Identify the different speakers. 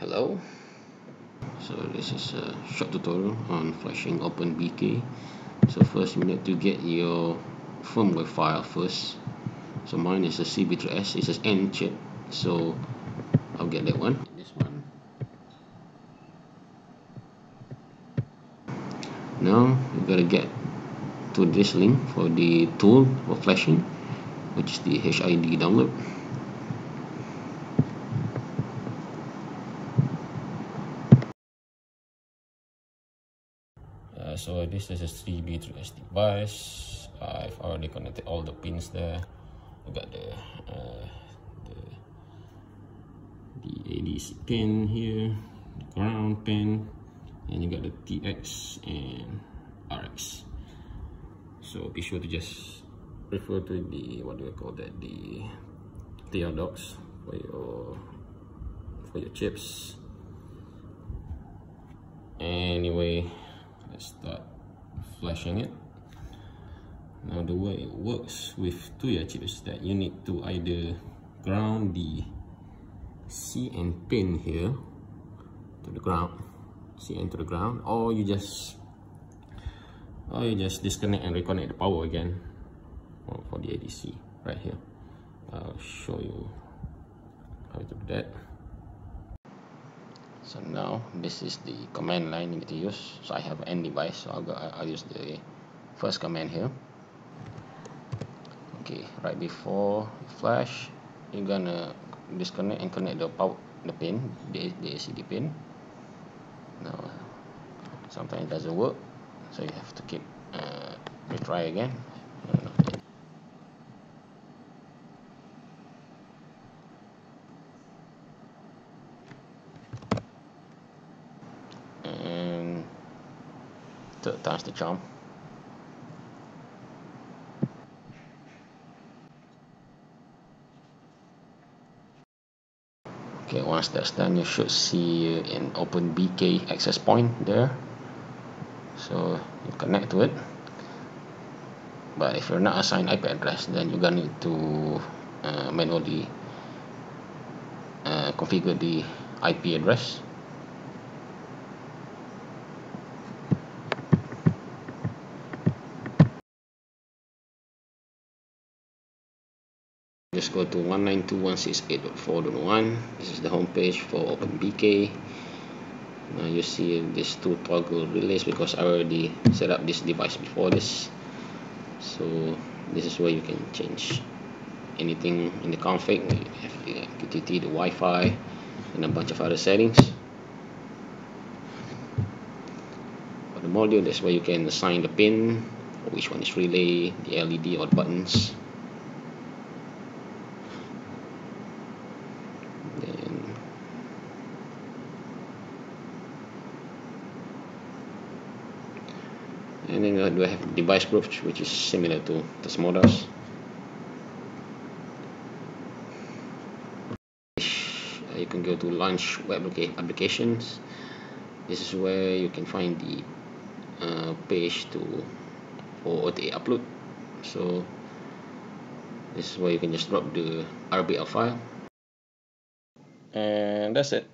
Speaker 1: Hello. So this is a short tutorial on flashing OpenBK. So first you need to get your firmware file first. So mine is a CB3S it's an N chip. So I'll get that one. This one. Now you gotta get to this link for the tool for flashing which is the HID download so this is a CB3S device. I've already connected all the pins there. We got the uh, the the ADC pin here, ground pin, and you got the TX and RX. So be sure to just refer to the what do we call that the TR docs for your for your chips. Anyway start flashing it. Now the way it works with Tuya chips that you need to either ground the CN pin here to the ground CN to the ground or you just or you just disconnect and reconnect the power again for the ADC right here. I'll show you how to do that so now this is the command line you need to use. So I have n device so I'll, go, I'll use the first command here. Okay right before flash you're gonna disconnect and connect the power the pin the, the ACD pin. Now sometimes it doesn't work so you have to keep uh, retry again third time's the charm. Okay, once that's done, you should see an open BK access point there. So you connect to it. But if you're not assigned IP address, then you're gonna need to uh, manually uh, configure the IP address just go to 192.168.4.1 this is the home page for OpenBK now you see these two toggle relays because I already set up this device before this. So this is where you can change anything in the config. The MQTT, the Wi-Fi and a bunch of other settings. For the module that's where you can assign the pin which one is relay, the LED or the buttons and then uh, we have device groups which is similar to Tasmota you can go to launch web applications. This is where you can find the uh, page to for OTA upload. So this is where you can just drop the RBL file. And that's it